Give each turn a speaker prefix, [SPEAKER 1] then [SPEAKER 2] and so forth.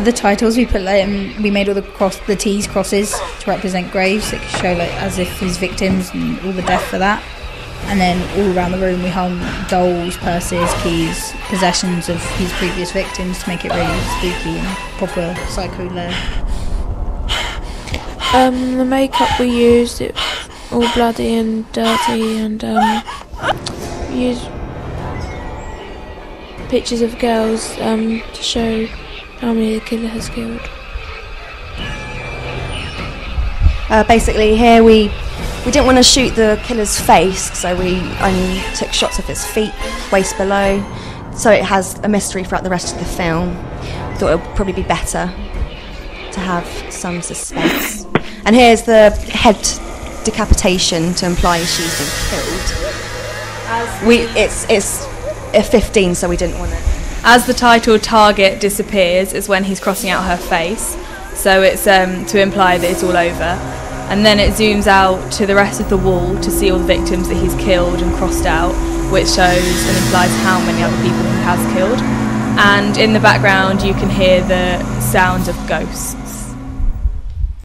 [SPEAKER 1] for the titles, we put like um, we made all the cross the T's crosses to represent graves. It could show like as if his victims and all the death for that. And then all around the room, we hung dolls, purses, keys, possessions of his previous victims to make it really spooky and proper psycho lair.
[SPEAKER 2] Um, the makeup we used, it all bloody and dirty, and um, used pictures of girls um, to show how many the killer has killed.
[SPEAKER 3] Uh, basically, here we we didn't want to shoot the killer's face, so we only took shots of his feet, waist below, so it has a mystery throughout the rest of the film. Thought it would probably be better to have some suspense. And here's the head decapitation to imply she's been killed. We it's it's a 15, so we didn't want it.
[SPEAKER 4] As the title target disappears is when he's crossing out her face, so it's um, to imply that it's all over. And then it zooms out to the rest of the wall to see all the victims that he's killed and crossed out, which shows and implies how many other people he has killed. And in the background, you can hear the sounds of ghosts.